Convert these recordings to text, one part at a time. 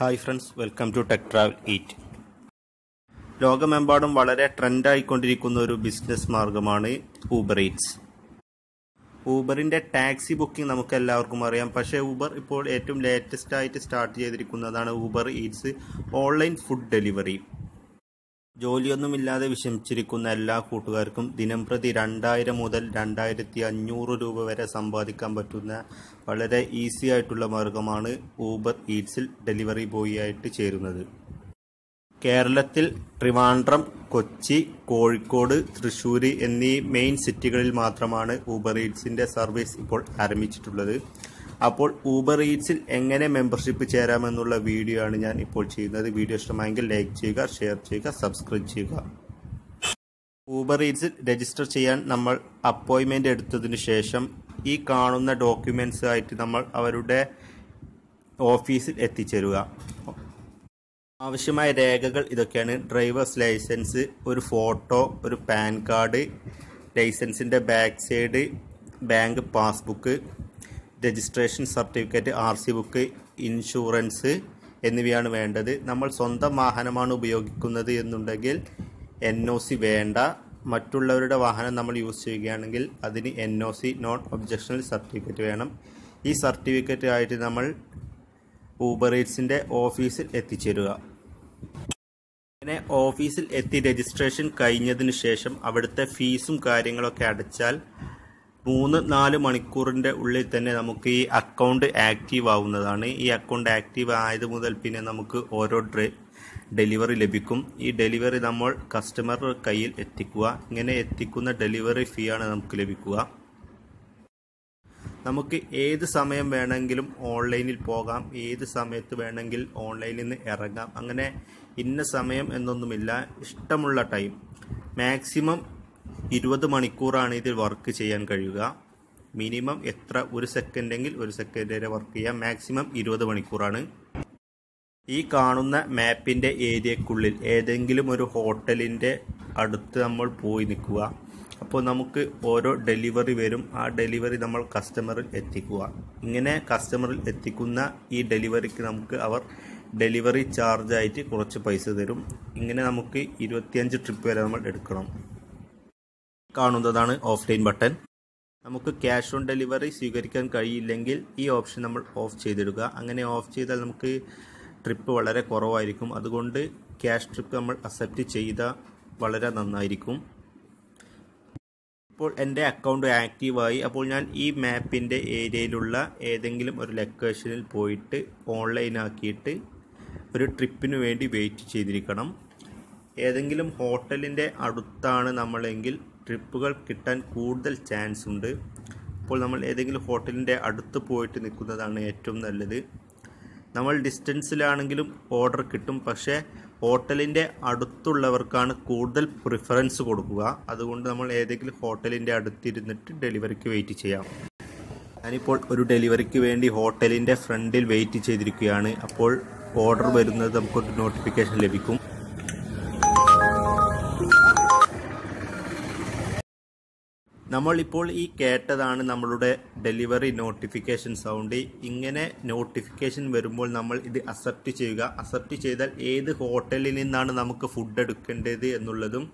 Hi friends welcome to tech travel eat. ലോകമെമ്പാടും വളരെ ട്രെൻഡായിക്കൊണ്ടിരിക്കുന്ന ഒരു ബിസിനസ് മാർഗമാണ് ഊബർ ഈറ്റ്സ്. ഊബറിന്റെ ടാക്സി ബുക്കിംഗ് നമുക്ക് എല്ലാവർക്കും അറിയാം. പക്ഷേ ഊബർ ഇപ്പോൾ ഏറ്റവും ലേറ്റസ്റ്റ് ആയിട്ട് start ചെയ്തിരിക്കുന്നതാണ് Uber Eats online food delivery. ജോലിയൊന്നുമില്ലാതെ വിഷമിച്ചിരിക്കുന്ന എല്ലാ കൂട്ടുകാർക്കും ദിനംപ്രതി രണ്ടായിരം മുതൽ രണ്ടായിരത്തി അഞ്ഞൂറ് രൂപ വരെ സമ്പാദിക്കാൻ പറ്റുന്ന വളരെ ഈസി ആയിട്ടുള്ള മാർഗമാണ് ഊബർ ഈറ്റ്സിൽ ഡെലിവറി ബോയി ആയിട്ട് ചേരുന്നത്. കേരളത്തിൽ ട്രിവാൻഡ്രം കൊച്ചി കോഴിക്കോട് തൃശ്ശൂർ എന്നീ മെയിൻ സിറ്റികളിൽ മാത്രമാണ് ഊബർ ഈറ്റ്സിന്റെ സർവീസ് ഇപ്പോൾ ആരംഭിച്ചിട്ടുള്ളത്. അപ്പോൾ ഊബർ ഈറ്റ്സിൽ എങ്ങനെ മെമ്പർഷിപ്പ് ചേരാമെന്നുള്ള വീഡിയോ ആണ് ഞാൻ ഇപ്പോൾ ചെയ്യുന്നത്. വീഡിയോ ഇഷ്ടമായെങ്കിൽ ലൈക്ക് ചെയ്യുക ഷെയർ ചെയ്യുക സബ്സ്ക്രൈബ് ചെയ്യുക. ഊബർ ഈറ്റ്സിൽ രജിസ്റ്റർ ചെയ്യാൻ നമ്മൾ അപ്പോയിൻമെന്റ് എടുത്തതിന് ശേഷം ഈ കാണുന്ന ഡോക്യുമെൻസ് ആയിട്ട് നമ്മൾ അവരുടെ ഓഫീസിൽ എത്തിച്ചേരുക. ആവശ്യമായ രേഖകൾ ഇതൊക്കെയാണ്. ഡ്രൈവേഴ്സ് ലൈസൻസ് ഒരു ഫോട്ടോ ഒരു PAN card ലൈസൻസിന്റെ back side bank passbook registration certificate R C book insurance എന്നിവയാണ് വേണ്ടത്. നമ്മൾ സ്വന്തം വാഹനമാണ് ഉപയോഗിക്കുന്നത് എന്നുണ്ടെങ്കിൽ എൻ ഒ സി വേണ്ട. മറ്റുള്ളവരുടെ വാഹനം നമ്മൾ യൂസ് ചെയ്യുകയാണെങ്കിൽ അതിന് N O C non objectional certificate വേണം. ഈ സർട്ടിഫിക്കറ്റ് ആയിട്ട് നമ്മൾ ഊബർ ഈറ്റ്സിന്റെ ഓഫീസിൽ എത്തിച്ചേരുക. അങ്ങനെ ഓഫീസിൽ എത്തി രജിസ്ട്രേഷൻ കഴിഞ്ഞതിന് ശേഷം അവിടുത്തെ ഫീസും കാര്യങ്ങളൊക്കെ അടച്ചാൽ മൂന്ന് നാല് മണിക്കൂറിന്റെ ഉള്ളിൽ തന്നെ നമുക്ക് ഈ അക്കൗണ്ട് ആക്റ്റീവ് ആവുന്നതാണ്. ഈ അക്കൗണ്ട് ആക്റ്റീവ് ആയത് മുതൽ പിന്നെ നമുക്ക് ഓരോ ഡ്രൈ ഡെലിവറി ലഭിക്കും. ഈ ഡെലിവറി നമ്മൾ കസ്റ്റമർ കയ്യിൽ എത്തിക്കുക. ഇങ്ങനെ എത്തിക്കുന്ന ഡെലിവറി ഫീ ആണ് നമുക്ക് ലഭിക്കുക. നമുക്ക് ഏത് സമയം വേണമെങ്കിലും ഓൺലൈനിൽ പോകാം. ഏത് സമയത്ത് വേണമെങ്കിൽ ഓൺലൈനിൽ നിന്ന് ഇറങ്ങാം. അങ്ങനെ ഇന്ന സമയം എന്നൊന്നുമില്ല. ഇഷ്ടമുള്ള ടൈം. മാക്സിമം ഇരുപത് മണിക്കൂറാണ് ഇതിൽ വർക്ക് ചെയ്യാൻ കഴിയുക. മിനിമം എത്ര? ഒരു സെക്കൻഡെങ്കിൽ ഒരു സെക്കൻഡ് വരെ വർക്ക് ചെയ്യാം. മാക്സിമം ഇരുപത് മണിക്കൂറാണ്. ഈ കാണുന്ന മാപ്പിന്റെ ഏരിയക്കുള്ളിൽ ഏതെങ്കിലും ഒരു ഹോട്ടലിന്റെ അടുത്ത് നമ്മൾ പോയി നിൽക്കുക. അപ്പോൾ നമുക്ക് ഓരോ ഡെലിവറി വരും. ആ ഡെലിവറി നമ്മൾ കസ്റ്റമറിൽ എത്തിക്കുക. ഇങ്ങനെ കസ്റ്റമറിൽ എത്തിക്കുന്ന ഈ ഡെലിവറിക്ക് നമുക്ക് അവർ ഡെലിവറി ചാർജായിട്ട് കുറച്ച് പൈസ തരും. ഇങ്ങനെ നമുക്ക് ഇരുപത്തിയഞ്ച് ട്രിപ്പ് വരെ നമ്മൾ എടുക്കണം. കാണുന്നതാണ് ഓഫ്ലൈൻ ബട്ടൺ നമുക്ക് ക്യാഷ് ഓൺ ഡെലിവറി സ്വീകരിക്കാൻ കഴിയില്ലെങ്കിൽ ഈ ഓപ്ഷൻ നമ്മൾ ഓഫ് ചെയ്തിടുക. അങ്ങനെ ഓഫ് ചെയ്താൽ നമുക്ക് ട്രിപ്പ് വളരെ കുറവായിരിക്കും. അതുകൊണ്ട് ക്യാഷ് ട്രിപ്പ് നമ്മൾ അക്സെപ്റ്റ് ചെയ്ത വളരെ നന്നായിരിക്കും. ഇപ്പോൾ എന്റെ അക്കൗണ്ട് ആക്റ്റീവായി അപ്പോൾ ഞാൻ ഈ മാപ്പിന്റെ ഏരിയയിലുള്ള ഏതെങ്കിലും ഒരു ലൊക്കേഷനിൽ പോയിട്ട് ഓൺലൈനാക്കിയിട്ട് ഒരു ട്രിപ്പിന് വേണ്ടി വെയിറ്റ് ചെയ്തിരിക്കണം. ഏതെങ്കിലും ഹോട്ടലിന്റെ അടുത്താണ് നമ്മളെങ്കിൽ ട്രിപ്പുകൾ കിട്ടാൻ കൂടുതൽ ചാൻസ് ഉണ്ട്. അപ്പോൾ നമ്മൾ ഏതെങ്കിലും ഹോട്ടലിന്റെ അടുത്ത് പോയിട്ട് നിൽക്കുന്നതാണ് ഏറ്റവും നല്ലത്. നമ്മൾ ഡിസ്റ്റൻസിലാണെങ്കിലും ഓർഡർ കിട്ടും. പക്ഷേ ഹോട്ടലിന്റെ അടുത്തുള്ളവർക്കാണ് കൂടുതൽ പ്രിഫറൻസ് കൊടുക്കുക. അതുകൊണ്ട് നമ്മൾ ഏതെങ്കിലും ഹോട്ടലിന്റെ അടുത്തിരുന്നിട്ട് ഡെലിവറിക്ക് വെയിറ്റ് ചെയ്യാം. ഞാനിപ്പോൾ ഒരു ഡെലിവറിക്ക് വേണ്ടി ഹോട്ടലിന്റെ ഫ്രണ്ടിൽ വെയിറ്റ് ചെയ്തിരിക്കുകയാണ്. അപ്പോൾ ഓർഡർ വരുന്നത് നമുക്കൊരു നോട്ടിഫിക്കേഷൻ ലഭിക്കും. നമ്മൾ ഇപ്പോൾ ഈ കേട്ടതാണ് നമ്മളുടെ ഡെലിവറി നോട്ടിഫിക്കേഷൻ സൗണ്ട്. ഇങ്ങനെ നോട്ടിഫിക്കേഷൻ വരുമ്പോൾ നമ്മൾ ഇത് അക്സെപ്റ്റ് ചെയ്യുക. അക്സെപ്റ്റ് ചെയ്താൽ ഏത് ഹോട്ടലിൽ നിന്നാണ് നമുക്ക് ഫുഡ് എടുക്കേണ്ടത് എന്നുള്ളതും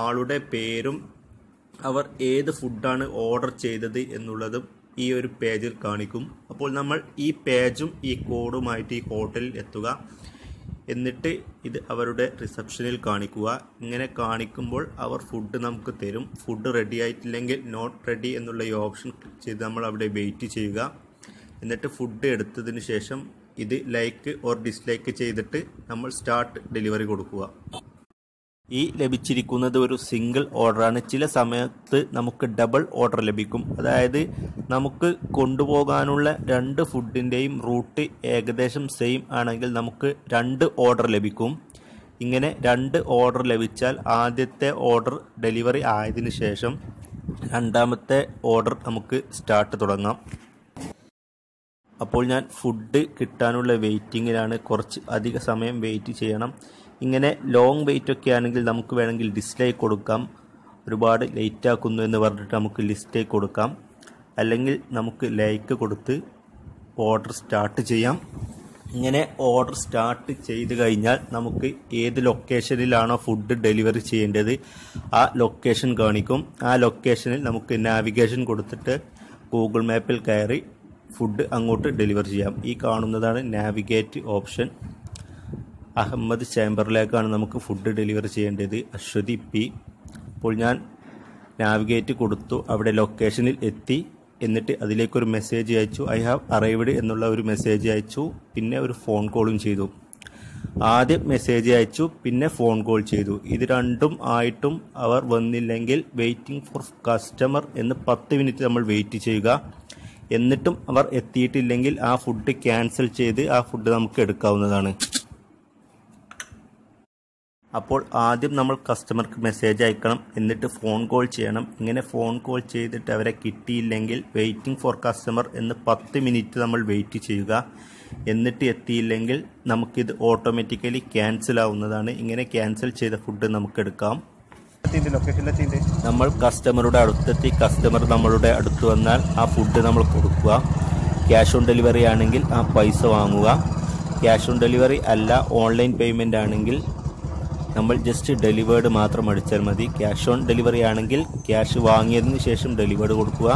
ആളുടെ പേരും അവർ ഏത് ഫുഡാണ് ഓർഡർ ചെയ്തത് എന്നുള്ളതും ഈ ഒരു പേജിൽ കാണിക്കും. അപ്പോൾ നമ്മൾ ഈ പേജും ഈ കോഡുമായിട്ട് ഈ ഹോട്ടലിൽ എത്തുക. എന്നിട്ട് ഇത് അവരുടെ റിസപ്ഷനിൽ കാണിക്കുക. ഇങ്ങനെ കാണിക്കുമ്പോൾ അവർ ഫുഡ് നമുക്ക് തരും. ഫുഡ് റെഡി ആയിട്ടില്ലെങ്കിൽ നോട്ട് റെഡി എന്നുള്ള ഈ ഓപ്ഷൻ ക്ലിക്ക് ചെയ്ത് നമ്മൾ അവിടെ വെയിറ്റ് ചെയ്യുക. എന്നിട്ട് ഫുഡ് എടുത്തതിന് ശേഷം ഇത് ലൈക്ക് ഓർ ഡിസ്ലൈക്ക് ചെയ്തിട്ട് നമ്മൾ സ്റ്റാർട്ട് ഡെലിവറി കൊടുക്കുക. ഈ ലഭിച്ചിരിക്കുന്നത് ഒരു സിംഗിൾ ഓർഡറാണ് ചില സമയത്ത് നമുക്ക് ഡബിൾ ഓർഡർ ലഭിക്കും. അതായത് നമുക്ക് കൊണ്ടുപോകാനുള്ള രണ്ട് ഫുഡിന്റെയും റൂട്ട് ഏകദേശം സെയിം ആണെങ്കിൽ നമുക്ക് രണ്ട് ഓർഡർ ലഭിക്കും. ഇങ്ങനെ രണ്ട് ഓർഡർ ലഭിച്ചാൽ ആദ്യത്തെ ഓർഡർ ഡെലിവറി ആയതിനു ശേഷം രണ്ടാമത്തെ ഓർഡർ നമുക്ക് സ്റ്റാർട്ട് തുടങ്ങാം. അപ്പോൾ ഞാൻ ഫുഡ് കിട്ടാനുള്ള വെയിറ്റിങ്ങിലാണ് കുറച്ച് അധിക സമയം വെയിറ്റ് ചെയ്യണം. ഇങ്ങനെ ലോങ് വെയിറ്റ് ഒക്കെ ആണെങ്കിൽ നമുക്ക് വേണമെങ്കിൽ ഡിസ്ലൈക്ക് കൊടുക്കാം. ഒരുപാട് ലേറ്റ് ആക്കുന്നു എന്ന് പറഞ്ഞിട്ട് നമുക്ക് ലിസ്റ്റേക്ക് കൊടുക്കാം. അല്ലെങ്കിൽ നമുക്ക് ലൈക്ക് കൊടുത്ത് ഓർഡർ സ്റ്റാർട്ട് ചെയ്യാം. ഇങ്ങനെ ഓർഡർ സ്റ്റാർട്ട് ചെയ്ത് കഴിഞ്ഞാൽ നമുക്ക് ഏത് ലൊക്കേഷനിലാണോ ഫുഡ് ഡെലിവറി ചെയ്യേണ്ടത് ആ ലൊക്കേഷൻ കാണിക്കും. ആ ലൊക്കേഷനിൽ നമുക്ക് നാവിഗേഷൻ കൊടുത്തിട്ട് ഗൂഗിൾ മാപ്പിൽ കയറി ഫുഡ് അങ്ങോട്ട് ഡെലിവർ ചെയ്യാം. ഈ കാണുന്നതാണ് നാവിഗേറ്റ് ഓപ്ഷൻ അഹമ്മദ് ചേംബറിലേക്കാണ് നമുക്ക് ഫുഡ് ഡെലിവറി ചെയ്യേണ്ടത്. അശ്വതി പി. അപ്പോൾ ഞാൻ നാവിഗേറ്റ് കൊടുത്തു. അവിടെ ലൊക്കേഷനിൽ എത്തി. എന്നിട്ട് അതിലേക്കൊരു മെസ്സേജ് അയച്ചു. ഐ ഹാവ് അറൈവ്ഡ് എന്നുള്ള ഒരു മെസ്സേജ് അയച്ചു. പിന്നെ ഒരു ഫോൺ കോളും ചെയ്തു. ആദ്യം മെസ്സേജ് അയച്ചു. പിന്നെ ഫോൺ കോൾ ചെയ്തു. ഇത് രണ്ടും ആയിട്ടും അവർ വന്നില്ലെങ്കിൽ വെയിറ്റിംഗ് ഫോർ കസ്റ്റമർ എന്ന് പത്ത് മിനിറ്റ് നമ്മൾ വെയിറ്റ് ചെയ്യുക. എന്നിട്ടും അവർ എത്തിയിട്ടില്ലെങ്കിൽ ആ ഫുഡ് ക്യാൻസൽ ചെയ്ത് ആ ഫുഡ് നമുക്ക് എടുക്കാവുന്നതാണ്. അപ്പോൾ ആദ്യം നമ്മൾ കസ്റ്റമർക്ക് മെസ്സേജ് അയക്കണം എന്നിട്ട് ഫോൺ കോൾ ചെയ്യണം. ഇങ്ങനെ ഫോൺ കോൾ ചെയ്തിട്ട് അവരെ കിട്ടിയില്ലെങ്കിൽ വെയിറ്റിംഗ് ഫോർ കസ്റ്റമർ എന്ന് പത്ത് മിനിറ്റ് നമ്മൾ വെയിറ്റ് ചെയ്യുക. എന്നിട്ട് എത്തിയില്ലെങ്കിൽ നമുക്കിത് ഓട്ടോമാറ്റിക്കലി ക്യാൻസൽ ആവുന്നതാണ്. ഇങ്ങനെ ക്യാൻസൽ ചെയ്ത ഫുഡ് നമുക്ക് എടുക്കാം. നമ്മൾ കസ്റ്റമറുടെ അടുത്തെത്തി കസ്റ്റമർ നമ്മളുടെ അടുത്ത് വന്നാൽ ആ ഫുഡ് നമ്മൾ കൊടുക്കുക. ക്യാഷ് ഓൺ ഡെലിവറി ആണെങ്കിൽ ആ പൈസ വാങ്ങുക. ക്യാഷ് ഓൺ ഡെലിവറി അല്ല ഓൺലൈൻ പേയ്മെന്റ് ആണെങ്കിൽ നമ്മൾ ജസ്റ്റ് ഡെലിവേർഡ് മാത്രം അടിച്ചാൽ മതി. ക്യാഷ് ഓൺ ഡെലിവറി ആണെങ്കിൽ ക്യാഷ് വാങ്ങിയതിന് ശേഷം ഡെലിവേർഡ് കൊടുക്കുക.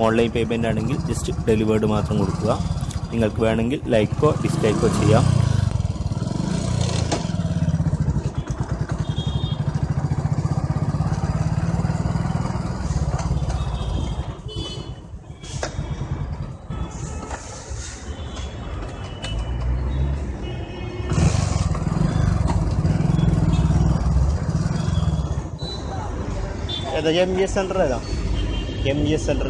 ഓൺലൈൻ പേയ്മെന്റ് ആണെങ്കിൽ ജസ്റ്റ് ഡെലിവേർഡ് മാത്രം കൊടുക്കുക. നിങ്ങൾക്ക് വേണമെങ്കിൽ ലൈക്കോ ഡിസ്ലൈക്കോ ചെയ്യാം. ഏതാ എം ജി എസ് സെന്റർ ഏതാ M G S centre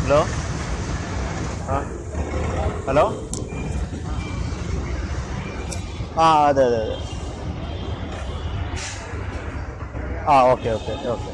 hello ആ ഹലോ ആ അതെ അതെ അതെ ആ ഓക്കെ ഓക്കെ ഓക്കെ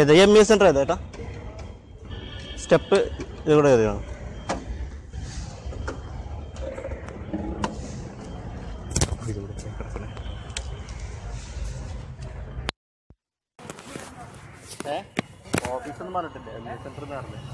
ഏതാ? എം എ സെന്റർ ഏതാ ഏട്ടാ? സ്റ്റെപ്പ് ഇവിടെ ഏതാണ് ഓഫീസൊന്നും പറഞ്ഞിട്ടില്ല? എം ഇ സെന്റർ എന്ന് പറഞ്ഞത്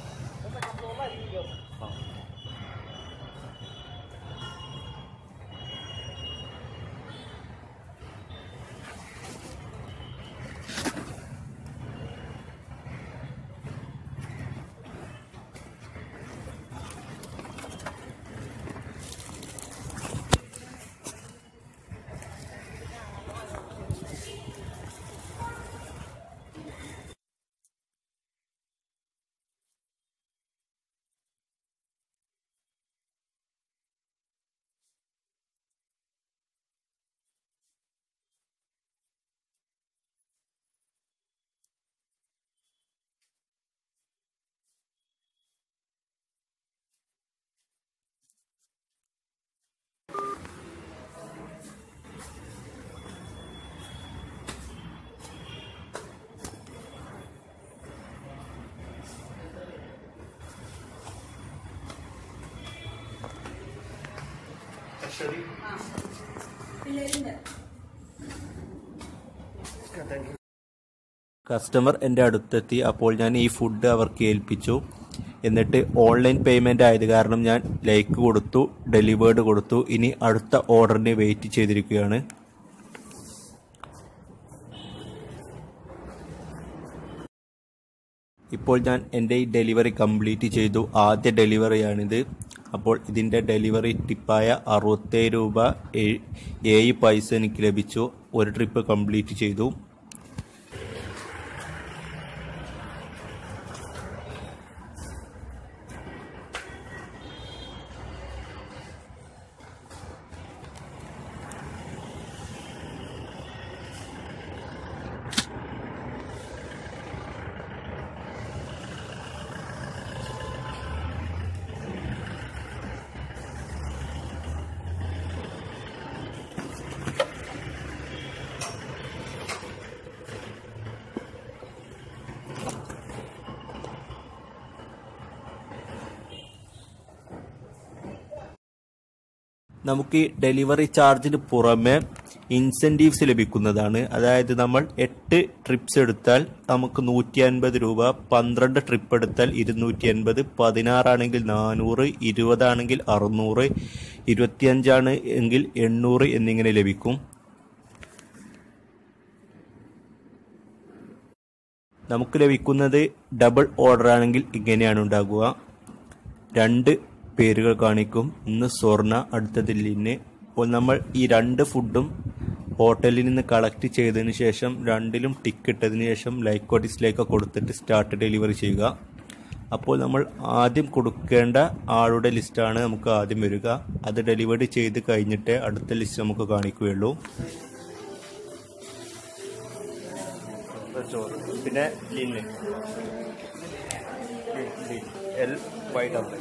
കസ്റ്റമർ എന്റെ അടുത്തെത്തി. അപ്പോൾ ഞാൻ ഈ ഫുഡ് അവർക്ക് ഏൽപ്പിച്ചു. എന്നിട്ട് ഓൺലൈൻ പേയ്മെന്റ് ആയത് കാരണം ഞാൻ ലൈക്ക് കൊടുത്തു ഡെലിവേർഡ് കൊടുത്തു. ഇനി അടുത്ത ഓർഡറിന് വെയിറ്റ് ചെയ്തിരിക്കുകയാണ്. ഇപ്പോൾ ഞാൻ എന്റെ ഈ ഡെലിവറി കംപ്ലീറ്റ് ചെയ്തു. ആദ്യ ഡെലിവറിയാണിത് അപ്പോൾ ഇതിന്റെ ഡെലിവറി ടിപ്പായ അറുപത്തേഴ് രൂപ ഏഴ് പൈസ എനിക്ക് ലഭിച്ചു. ഒരു ട്രിപ്പ് കംപ്ലീറ്റ് ചെയ്തു. നമുക്ക് ഡെലിവറി ചാർജിന് പുറമെ ഇൻസെന്റീവ്സ് ലഭിക്കുന്നതാണ്. അതായത് നമ്മൾ എട്ട് ട്രിപ്സ് എടുത്താൽ നമുക്ക് നൂറ്റി അൻപത് രൂപ പന്ത്രണ്ട് ട്രിപ്പ് എടുത്താൽ ഇരുന്നൂറ്റി അൻപത് പതിനാറാണെങ്കിൽ നാനൂറ് ഇരുപതാണെങ്കിൽ അറുന്നൂറ് ഇരുപത്തിയഞ്ചാണ് എങ്കിൽ എണ്ണൂറ് എന്നിങ്ങനെ ലഭിക്കും. നമുക്ക് ലഭിക്കുന്നത് ഡബിൾ ഓർഡർ ആണെങ്കിൽ ഇങ്ങനെയാണ് ഉണ്ടാകുക. രണ്ട് പേരുകൾ കാണിക്കും. ഇന്ന് സ്വർണ അടുത്തത് ദില്ലിന് നമ്മൾ ഈ രണ്ട് ഫുഡും ഹോട്ടലിൽ നിന്ന് കളക്ട് ചെയ്തതിന് ശേഷം രണ്ടിലും ടിക്ക് ഇട്ടതിന് ശേഷം ലൈക്കോ ഡിസ്ലൈക്കോ കൊടുത്തിട്ട് സ്റ്റാർട്ട് ഡെലിവറി ചെയ്യുക. അപ്പോൾ നമ്മൾ ആദ്യം കൊടുക്കേണ്ട ആളുടെ ലിസ്റ്റാണ് നമുക്ക് ആദ്യം വരിക. അത് ഡെലിവറി ചെയ്ത് കഴിഞ്ഞിട്ട് അടുത്ത ലിസ്റ്റ് നമുക്ക് കാണിക്കുകയുള്ളൂ. പിന്നെ പിന്നെ ലിന് എൽ വൈ ഡബിൾ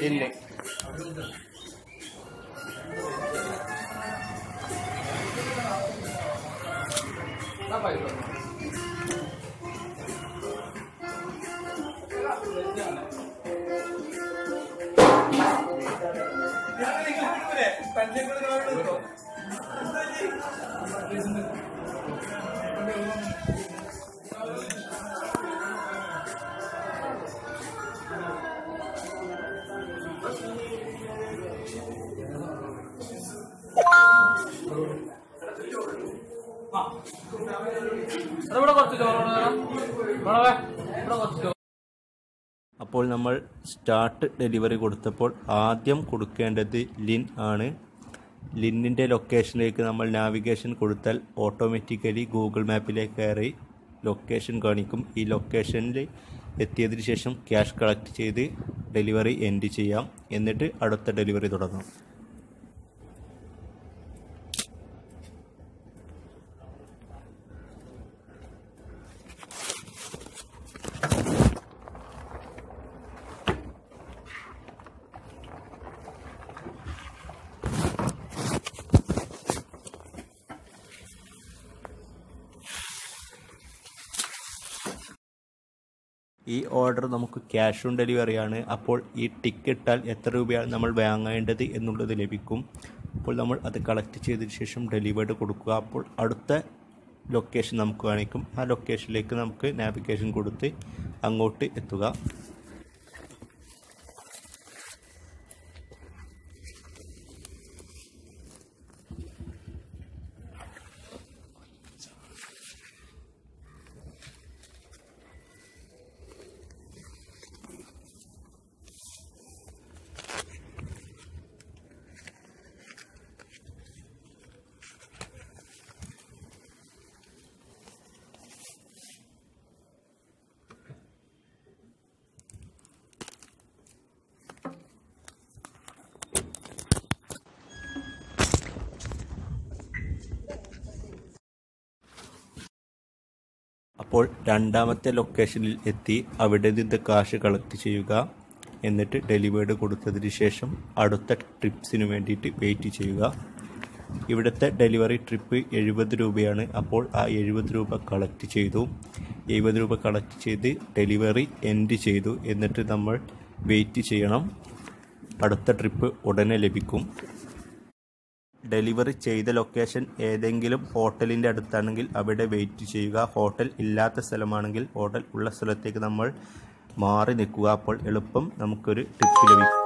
இல்லை என்ன பாய்க்கலாம் അപ്പോൾ നമ്മൾ സ്റ്റാർട്ട് ഡെലിവറി കൊടുത്തപ്പോൾ ആദ്യം കൊടുക്കേണ്ടത് ലിൻ ആണ്. ലിന്നിന്റെ ലൊക്കേഷനിലേക്ക് നമ്മൾ നാവിഗേഷൻ കൊടുത്താൽ ഓട്ടോമാറ്റിക്കലി ഗൂഗിൾ മാപ്പിലേക്ക് കയറി ലൊക്കേഷൻ കാണിക്കും. ഈ ലൊക്കേഷനിൽ എത്തിയതിന് ശേഷം ക്യാഷ് കളക്ട് ചെയ്ത് ഡെലിവറി എൻഡ് ചെയ്യാം. എന്നിട്ട് അടുത്ത ഡെലിവറി തുടങ്ങാം. ഈ ഓർഡർ നമുക്ക് ക്യാഷ് ഓൺ ഡെലിവറിയാണ് അപ്പോൾ ഈ ടിക്കറ്റ് ഇട്ടാൽ എത്ര രൂപയാണ് നമ്മൾ വാങ്ങേണ്ടത് എന്നുള്ളത് ലഭിക്കും. അപ്പോൾ നമ്മൾ അത് കളക്ട് ചെയ്തതിന് ശേഷം ഡെലിവേർഡ് കൊടുക്കുക. അപ്പോൾ അടുത്ത ലൊക്കേഷൻ നമുക്ക് കാണിക്കും ആ ലൊക്കേഷനിലേക്ക് നമുക്ക് നാവിഗേഷൻ കൊടുത്ത് അങ്ങോട്ട് എത്തുക. അപ്പോൾ രണ്ടാമത്തെ ലൊക്കേഷനിൽ എത്തി അവിടെ നിന്ന് കാശ് കളക്ട് ചെയ്യുക. എന്നിട്ട് ഡെലിവേർഡ് കൊടുത്തതിന് ശേഷം അടുത്ത ട്രിപ്സിന് വേണ്ടിയിട്ട് വെയിറ്റ് ചെയ്യുക. ഇവിടുത്തെ ഡെലിവറി ട്രിപ്പ് എഴുപത് രൂപയാണ്. അപ്പോൾ ആ എഴുപത് രൂപ കളക്ട് ചെയ്തു. എഴുപത് രൂപ കളക്ട് ചെയ്ത് ഡെലിവറി എൻഡ് ചെയ്തു. എന്നിട്ട് നമ്മൾ വെയിറ്റ് ചെയ്യണം. അടുത്ത ട്രിപ്പ് ഉടനെ ലഭിക്കും. ഡെലിവറി ചെയ്ത ലൊക്കേഷൻ ഏതെങ്കിലും ഹോട്ടലിന്റെ അടുത്താണെങ്കിൽ അവിടെ വെയിറ്റ് ചെയ്യുക. ഹോട്ടൽ ഇല്ലാത്ത സ്ഥലമാണെങ്കിൽ ഹോട്ടൽ ഉള്ള സ്ഥലത്തേക്ക് നമ്മൾ മാറി നിൽക്കുക. അപ്പോൾ എളുപ്പം നമുക്കൊരു ടിപ്പ് ലഭിക്കും.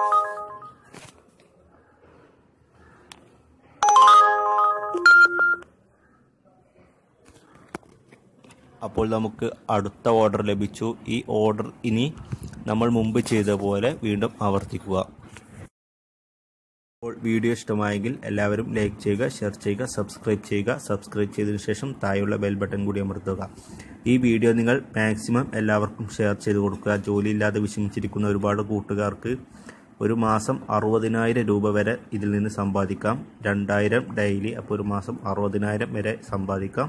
അപ്പോൾ നമുക്ക് അടുത്ത ഓർഡർ ലഭിച്ചു. ഈ ഓർഡർ ഇനി നമ്മൾ മുമ്പ് ചെയ്ത പോലെ വീണ്ടും ആവർത്തിക്കുക. വീഡിയോ ഇഷ്ടമായെങ്കിൽ എല്ലാവരും ലൈക്ക് ചെയ്യുക ഷെയർ ചെയ്യുക സബ്സ്ക്രൈബ് ചെയ്യുക. സബ്സ്ക്രൈബ് ചെയ്തതിനു ശേഷം താഴെയുള്ള ബെൽ ബട്ടൺ കൂടി അമർത്തുക. ഈ വീഡിയോ നിങ്ങൾ മാക്സിമം എല്ലാവർക്കും ഷെയർ ചെയ്ത് കൊടുക്കുക. ജോലിയില്ലാതെ വിഷമിച്ചിരിക്കുന്ന ഒരുപാട് കൂട്ടുകാർക്ക് ഒരു മാസം അറുപതിനായിരം രൂപ വരെ ഇതിൽ നിന്ന് സമ്പാദിക്കാം. രണ്ടായിരം ഡെയിലി അപ്പോൾ ഒരു മാസം അറുപതിനായിരം വരെ സമ്പാദിക്കാം.